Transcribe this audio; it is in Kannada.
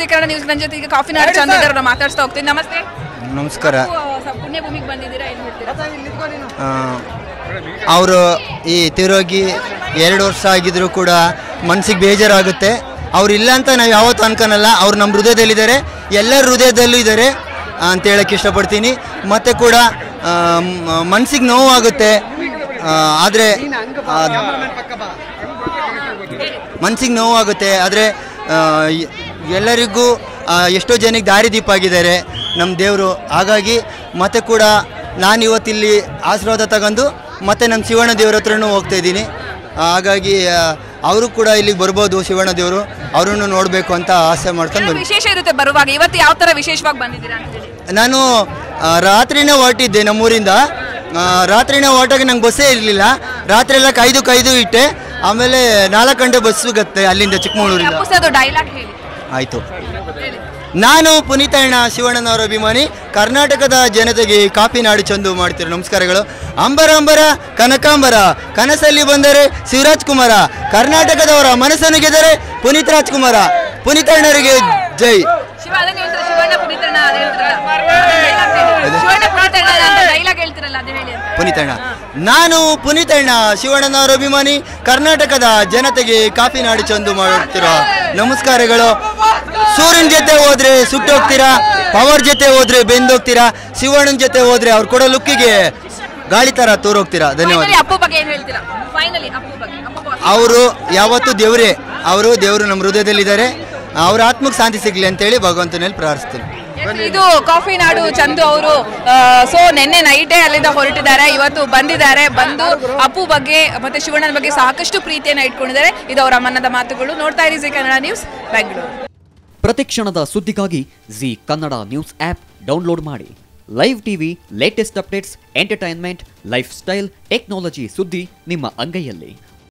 ಜಿ ಕನ್ನಡ ನ್ಯೂಸ್ ನನ್ನ ಜೊತೆ ಈಗ ಕಾಫಿ ನಾಡು ಚಂದ ಇದ್ದಾರೆ ಮಾತಾಡ್ಸ್ತಾ ಹೋಗ್ತೀನಿ. ನಮಸ್ತೆ. ನಮಸ್ಕಾರ. ಪುಣ್ಯಭೂಮಿಗೆ ಭೂಮಿಗೆ ಬಂದಿದ್ದೀರಾ ಏನು ಹೇಳ್ತೀರಾ? ಅವರು ಈ ತಿರೋಗಿ ಎರಡು ವರ್ಷ ಆಗಿದ್ರು ಕೂಡ ಮನ್ಸಿಗೆ ಬೇಜಾರಾಗುತ್ತೆ. ಅವ್ರು ಇಲ್ಲ ಅಂತ ನಾವು ಯಾವತ್ತು ಅನ್ಕೊನಲ್ಲ. ಅವ್ರು ನಮ್ಮ ಹೃದಯದಲ್ಲಿದ್ದಾರೆ. ಎಲ್ಲರ ಹೃದಯದಲ್ಲೂ ಇದ್ದಾರೆ ಅಂತ ಹೇಳಕ್ಕೆ ಇಷ್ಟಪಡ್ತೀನಿ. ಮತ್ತೆ ಕೂಡ ಮನ್ಸಿಗೆ ನೋವಾಗುತ್ತೆ. ಆದರೆ ಮನ್ಸಿಗೆ ನೋವಾಗುತ್ತೆ. ಆದರೆ ಎಲ್ಲರಿಗೂ ಎಷ್ಟೋ ಜನಕ್ಕೆ ದಾರಿದೀಪ ಆಗಿದ್ದಾರೆ ನಮ್ಮ ದೇವರು. ಹಾಗಾಗಿ ಮತ್ತೆ ಕೂಡ ನಾನು ಇವತ್ತಿಲ್ಲಿ ಆಶೀರ್ವಾದ ತಗೊಂಡು ಮತ್ತೆ ನಮ್ಮ ಶಿವಣ್ಣ ದೇವ್ರ ಹತ್ರನೂ ಹೋಗ್ತಾ ಇದ್ದೀನಿ. ಹಾಗಾಗಿ ಅವರು ಕೂಡ ಇಲ್ಲಿಗೆ ಬರ್ಬೋದು ಶಿವಣ್ಣ ದೇವರು. ಅವರನ್ನು ನೋಡಬೇಕು ಅಂತ ಆಸೆ ಮಾಡ್ಕೊಂಡು ವಿಶೇಷ ಇರುತ್ತೆ ಬರುವಾಗ? ಇವತ್ತು ಯಾವ ಥರ ವಿಶೇಷವಾಗಿ ಬಂದಿದ್ದೀರಾ ನಾನು ರಾತ್ರಿನೇ ಹೊರಟಿದ್ದೆ ನಮ್ಮೂರಿಂದ. ರಾತ್ರಿನೇ ಹೊರಟಾಗ ನಂಗೆ ಬಸ್ಸೇ ಇರಲಿಲ್ಲ. ರಾತ್ರಿ ಎಲ್ಲ ಕೈದು ಕಾಯ್ದು ಇಟ್ಟೆ. ಆಮೇಲೆ ನಾಲ್ಕು ಗಂಟೆ ಬಸ್ ಸಿಗುತ್ತೆ ಅಲ್ಲಿಂದ ಚಿಕ್ಕಮಗಳೂರಿಂದ. ಡೈಲಾಗ್ ಹೇಳಿ. ಆಯಿತು. ನಾನು ಪುನೀತ ಅಣ್ಣ, ಶಿವಣ್ಣನವರ ಅಭಿಮಾನಿ. ಕರ್ನಾಟಕದ ಜನತೆಗೆ ಕಾಫಿ ನಾಡು ಚಂದು ಮಾಡ್ತಿರೋ ನಮಸ್ಕಾರಗಳು. ಅಂಬರ ಅಂಬರ, ಕನಕಾಂಬರ. ಕನಸಲ್ಲಿ ಬಂದರೆ ಶಿವರಾಜ್ ಕುಮಾರ. ಕರ್ನಾಟಕದವರ ಮನಸ್ಸನ್ನು ಗೆದ್ದರೆ ಪುನೀತ್ ರಾಜ್ಕುಮಾರ. ಪುನೀತ್ ಅಣ್ಣರಿಗೆ ಜೈ ಶಿವ ಅದನ್ನ ಹೇಳ್ತೀರಾ ಶಿವಣ್ಣ ಪುನೀತಣ್ಣ ಅದೇ ಹೇಳ್ತೀರಲ್ಲ Dialogue ಹೇಳಿ. ಶಿವಣ್ಣ ಪುನೀತಣ್ಣ ಅಂತ ಡೈಲಾಗ್ ಹೇಳ್ತಿರಲ್ಲ ಅದೇ ಹೇಳಿ ಅಂತ ಪುನೀತಣ್ಣ. ನಾನು ಪುನೀತಣ್ಣ ಶಿವಣ್ಣನವರ ಅಭಿಮಾನಿ ಕರ್ನಾಟಕದ ಜನತೆಗೆ ಕಾಫಿ ನಾಡಿ ಚಂದು ಮಾಡುತ್ತಿರೋ ನಮಸ್ಕಾರಗಳು. ಸೂರ್ಯನ ಜೊತೆ ಹೋದ್ರೆ ಸುಟ್ಟೋಗ್ತೀರಾ ಪವರ್ ಜೊತೆ ಹೋದ್ರೆ ಬೆಂದೋಗ್ತೀರಾ ಶಿವಣ್ಣನ ಜೊತೆ ಹೋದ್ರೆ ಅವ್ರು ಕೊಡೋ ಲುಕ್ಕಿಗೆ ಗಾಳಿ ತರ ತೋರೋಗ್ತೀರಾ? ಧನ್ಯವಾದ. ಅವರು ಯಾವತ್ತೂ ದೇವರೇ. ಅವರು ದೇವರು ನಮ್ಮ ಹೃದಯದಲ್ಲಿದ್ದಾರೆ. ಅವ್ರ ಆತ್ಮಕ್ಕೆ ಶಾಂತಿ ಸಿಗ್ಲಿ ಅಂತೇಳಿ ಭಗವಂತನಲ್ಲಿ ಪ್ರಾರ್ಥಿಸ್ತೀನಿ. ಇದು ಕಾಫಿ ನಾಡು ಚಂದು ಅವರು ಸೊ ನಿನ್ನೆ ನೈಟೇ ಅಲ್ಲಿಂದ ಹೊರಟಿದ್ದಾರೆ. ಇವತ್ತು ಬಂದಿದ್ದಾರೆ. ಬಂದು ಅಪ್ಪು ಬಗ್ಗೆ ಮತ್ತೆ ಶಿವಣ್ಣನ ಬಗ್ಗೆ ಸಾಕಷ್ಟು ಪ್ರೀತಿಯನ್ನು ಇಟ್ಕೊಂಡಿದ್ದಾರೆ. ಇದು ಅವರ ಮನದ ಮಾತುಗಳು. ನೋಡ್ತಾ ಇರಿ ಜಿ ಕನ್ನಡ ನ್ಯೂಸ್ ಬೆಂಗಳೂರು. ಪ್ರತಿಕ್ಷಣದ ಸುದ್ದಿಗಾಗಿ Zee Kannada news app download ಮಾಡಿ. Live TV latest updates entertainment lifestyle technology ಸುದ್ದಿ ನಿಮ್ಮ ಅಂಗೈಯಲ್ಲಿ.